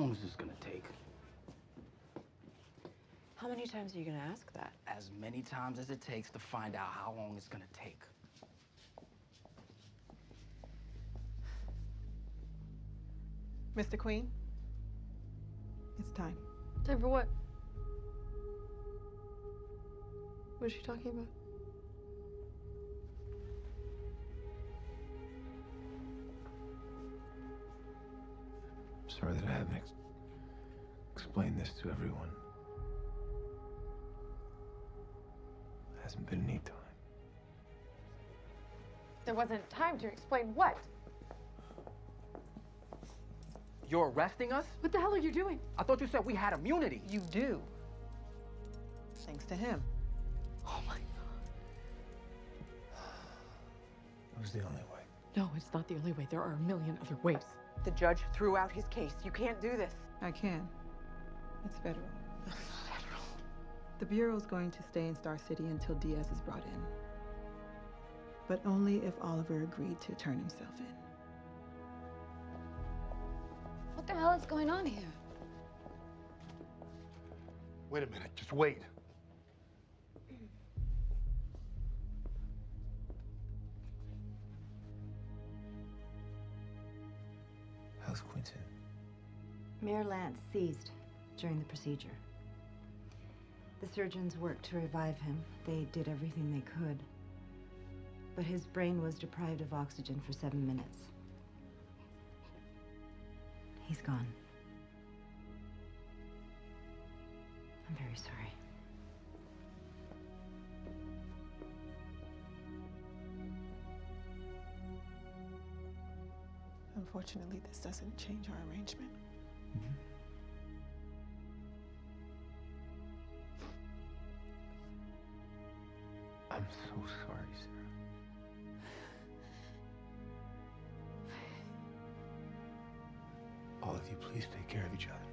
long is this gonna take? How many times are you gonna ask that? As many times as it takes to find out how long it's gonna take. Mr. Queen, it's time. Time for what? What is she talking about? Sorry that I haven't ex- explained this to everyone. Hasn't been any time. There wasn't time to explain what. You're arresting us? What the hell are you doing? I thought you said we had immunity. You do. Thanks to him. Oh my. God. It was the only way. No, it's not the only way. There are a million other ways. The judge threw out his case. You can't do this. I can. It's federal. Federal. The Bureau's going to stay in Star City until Diaz is brought in. But only if Oliver agreed to turn himself in. What the hell is going on here? Wait a minute, just wait. How's? Mayor Lance seized during the procedure. The surgeons worked to revive him. They did everything they could. But his brain was deprived of oxygen for seven minutes. He's gone. I'm very sorry. Unfortunately, this doesn't change our arrangement. Mm-hmm. I'm so sorry, Sara. All of you, please take care of each other.